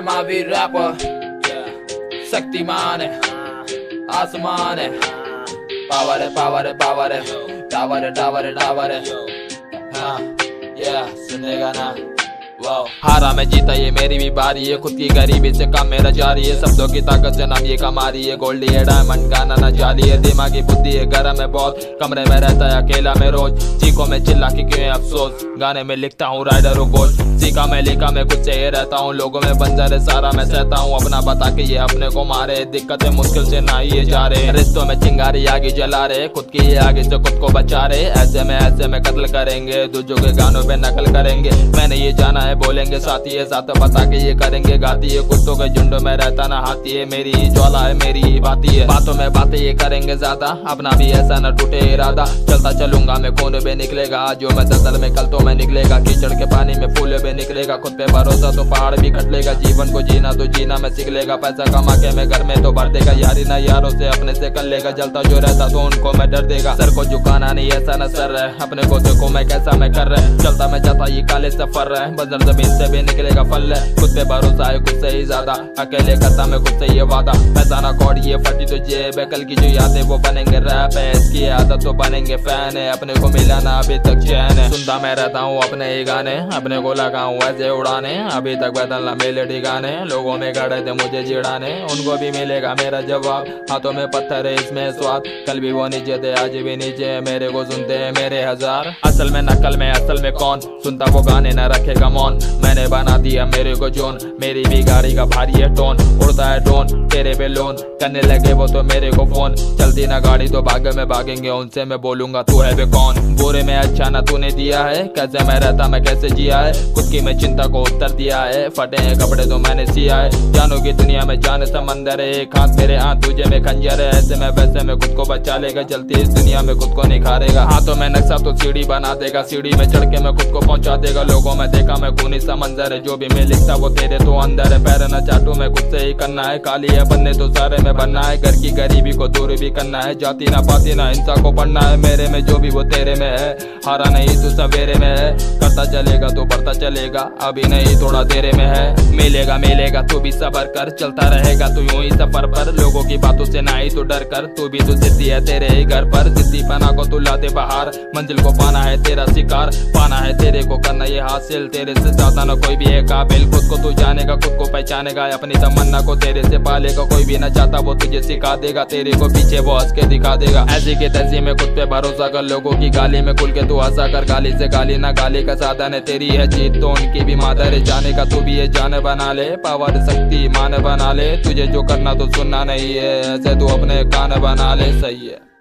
We wrapper Shaktimaan है आसमान है पावर है पावर है पावर है टावर है टावर है टावर है हाँ या सुनेगा ना हारा मैं जीता, ये मेरी भी बारी है। खुद की गरीबी से कम मेरा जारी है। शब्दों की ताकत नाम ये कमारी है। गोल्डी है डायमंड गाना ना जाली है। दिमागी बुद्धि है, गरम है बहुत। कमरे में रहता है, अकेला में रोज। चीखों में चिल्ला के क्यों अफसोस? गाने में लिखता हूँ राइडर गोल सीखा मैं, लिखा मैं कुछ से रहता हूँ। लोगों में बंजर है, सारा मैं सहता हूँ। अपना बता के ये अपने को मारे। दिक्कतें मुश्किल से ना ही जा रहे रिश्तों में चिंगारी आगे जला रहे खुद की ये आगे से खुद को बचा रहे ऐसे में ऐसे में कत्ल करेंगे। दूजों के गानों पे नकल करेंगे। मैंने ये जाना है बोलेंगे साथी है साथ बता के ये करेंगे गाती है। कुत्तों के झुंड में रहता ना हाथी है, मेरी ही ज्वाला है, मेरी ही बाती है। बातों में बातें ये करेंगे ज़्यादा, अपना भी ऐसा न टूटे इरादा। चलता चलूँगा मैं कौन बे निकलेगा जो मैं दलदल में कल तो मैं निकलेगा। कीचड़ के पानी में निकलेगा, खुद पे भरोसा तो पहाड़ भी कट लेगा। जीवन को जीना तो जीना मैं सीख लेगा। पैसा कमा के मैं घर में तो भर देगा। यारी ना यारों से अपने से कर लेगा। जलता जो रहता तो उनको मैं डर देगा। सर को झुकाना नहीं, ऐसा न सर है। अपने को देखो मैं कैसा मैं कर रहा चलता मैं जाता ये काले सफ़र है। बजर ज़मीन से भी निकलेगा फल है। खुद पे भरोसा है, खुद से ही ज़्यादा। अकेले करता मैं खुद से ये वादा। पैसा ना कौड़, ये फटी तो जेब है। कल की जो यादें वो बनेंगे रैप है। इसकी आदत तो बनेंगे फ़ैन है। अपने को मिलाना अभी तक चैन है। सुनता मैं रहता हूँ अपने ही गाने। अपने को लगा हूँ ऐसे उड़ाने। अभी तक बदलना मेले ठिकाने। लोगों में खड़े थे मुझे चिड़ाने उनको भी मिलेगा मेरा जवाब। हाथों में पत्थर है, इसमें स्वाद। कल भी वो नीचे थे, आज भी नीचे मेरे को सुनते हैं मेरे हज़ार। असल में नकल में, असल में कौन? सुनता वो गाने न रखेगा मौन मैंने बना दिया मेरे को जोन। मेरी भी गाड़ी का भारी है टोन उड़ता है टोन तेरे पे लोन करने लगे वो तो मेरे को फ़ोन चलती ना गाड़ी तो भागे, में भागेंगे, उनसे मैं बोलूँगा, तू है बे कौन? बुरे में अच्छा ना तूने दिया है। कैसे मैं रहता, मैं कैसे जिया है? खुद की मैं चिंता को उत्तर दिया है। फटे हैं कपड़े तो मैंने सिया है। जानो की दुनिया में जान समंदर है। एक हाथ मेरे हाथ तुझे में खंजर है। ऐसे में वैसे में खुद को बचा लेगा। चलती इस दुनिया में खुद को निखारेगा। हाथों में नक्शा तो सीढ़ी बना देगा। सीढ़ी में चढ़ के मैं खुद को पहुँचा देगा। लोगों में देखा मैं खूनी समंदर है। जो भी मैं लिखता वो तेरे तो अंदर है। पैर न चाटू, मैं खुद से ही करना है। काली है बनने तो सारे में बनना है। घर की गरीबी को दूर भी करना है। जाति ना पाती ना हिंसा को पढ़ना है। मेरे में जो भी वो तेरे में है। हारा नहीं, तू सवेरे में है। करता चलेगा तो बढ़ता चलेगा। अभी नहीं, थोड़ा तेरे में है। मिलेगा मिलेगा, तू भी सबर कर, चलता रहेगा। तू यूँ ही सफ़र पर, लोगों की बातों से ना ही तू डर कर। तू भी तो जिद्दी है तेरे ही घर पर। जिद्दी पना को तू लाते बाहर। मंजिल को पाना है तेरा शिकार। है तेरे को करना ये हासिल। तेरे से ज़्यादा ना कोई भी है काबिल। खुद को तू जानेगा, खुद को पहचानेगा। अपनी तमन्ना को तेरे से पालेगा। कोई भी ना चाहता वो तुझे सिखा देगा। तेरे को पीछे वो हंस के दिखा देगा। ऐसी के तैसी में खुद पे भरोसा कर लोगों की गाली में खुल के तू हंसा कर। गाली से गाली ना, गाली का साधन है तेरी है जीत। तो उनकी भी मादर है, जाने का तू भी ये जान बना ले। पावर, शक्ति, मान बना ले। तुझे जो करना तो सुनना नहीं है। ऐसे तू अपने कान बना ले, सही है।